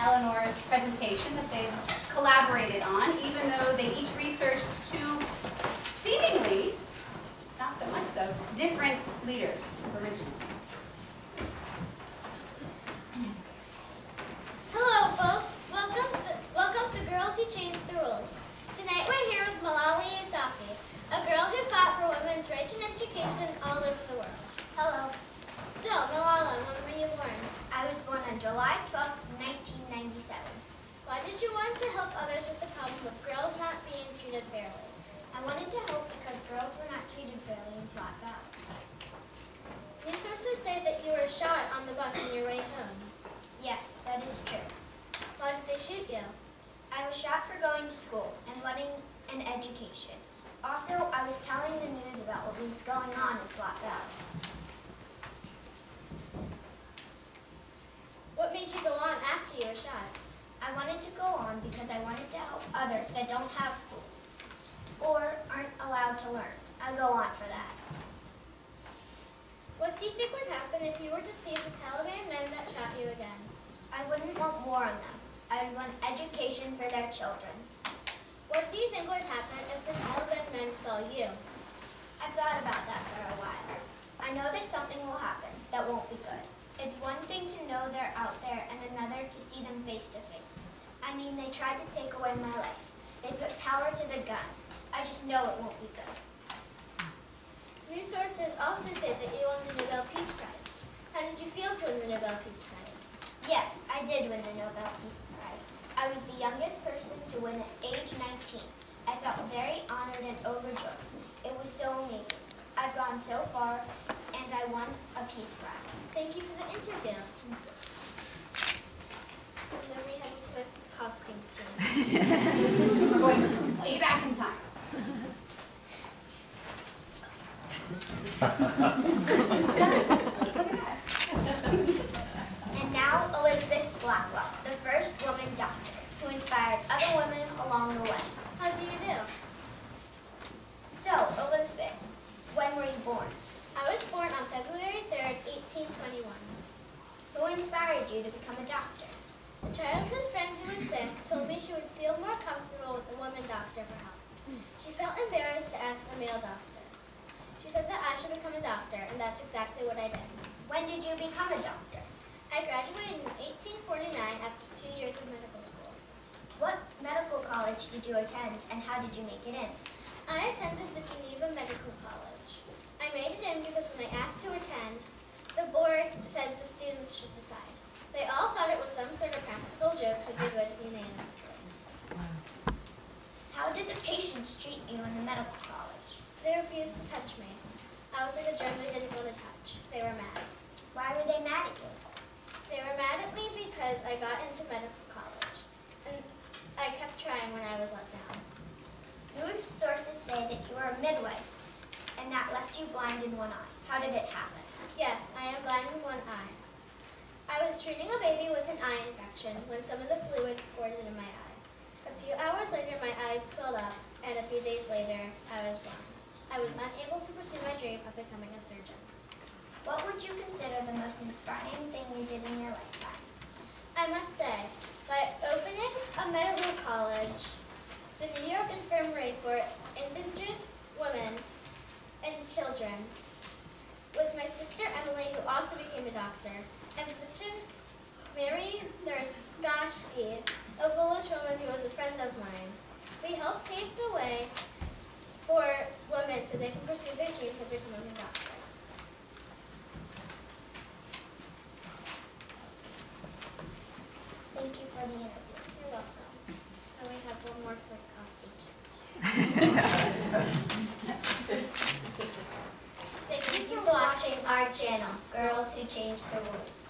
Eleanor's presentation that they've collaborated on, even though they each researched two seemingly, not so much though, different leaders originally. Hello, folks. Welcome to, welcome to Girls Who Changed the Rules. Tonight we're here with Malala Yousafzai, a girl who fought for women's rights and education all over the world. Hello. So, Malala, when were you born? I was born on July 12, 1997. Why did you want to help others with the problem of girls not being treated fairly? I wanted to help because girls were not treated fairly in Swat Valley. News sources say that you were shot on the bus on your way home. Yes, that is true. Why did they shoot you? I was shot for going to school and wanting an education. Also, I was telling the news about what was going on in Swat Valley. What made you go on after you were shot? I wanted to go on because I wanted to help others that don't have schools or aren't allowed to learn. I'll go on for that. What do you think would happen if you were to see the Taliban men that shot you again? I wouldn't want war on them. I would want education for their children. What do you think would happen if the Taliban men saw you? I've thought about that for a while. I know that something will happen that won't be good. It's one thing to know they're out there and another to see them face to face. I mean, they tried to take away my life. They put power to the gun. I just know it won't be good. News sources also say that you won the Nobel Peace Prize. How did you feel to win the Nobel Peace Prize? Yes, I did win the Nobel Peace Prize. I was the youngest person to win at age 19. I felt very honored and overjoyed. It was so amazing. I've gone so far, and I won a Peace Prize. Thank you for the interview. Mm-hmm. And then we have a quick costume change. We're going way back in time. And now Elizabeth Blackwell, the first woman doctor, who inspired other women along the way. How do you do? So, Elizabeth, when were you born? I was born on February 3rd, 1821. Who inspired you to become a doctor? A childhood friend who was sick told me she would feel more comfortable with a woman doctor for help. She felt embarrassed to ask a male doctor. She said that I should become a doctor, and that's exactly what I did. When did you become a doctor? I graduated in 1849 after two years of medical school. What medical college did you attend, and how did you make it in? I attended the Geneva Medical College. I made it in because when I asked to attend, the board said the students should decide. They all thought it was some sort of practical joke, so they voted unanimously. How did the patients treat you in the medical college? They refused to touch me. I was like a germ they didn't want to touch. They were mad. Why were they mad at you? They were mad at me because I got into medical college. And I kept trying when I was let down. News sources say that you were a midwife, and that left you blind in one eye. How did it happen? Yes, I am blind in one eye. I was treating a baby with an eye infection when some of the fluid squirted in my eye. A few hours later, my eye swelled up, and a few days later, I was blind. I was unable to pursue my dream of becoming a surgeon. What would you consider the most inspiring thing you did in your lifetime? I must say, by opening a medical college, the New York Infirmary for Indigent Women and Children, with my sister Emily, also became a doctor, and physician Mary Thurskashki, a Polish woman who was a friend of mine. We helped pave the way for women so they can pursue their dreams of becoming a doctor. Thank you for the interview. You're welcome. And we have one more quick costume change. Thank you for watching our channel, Girls Who Change the Rules.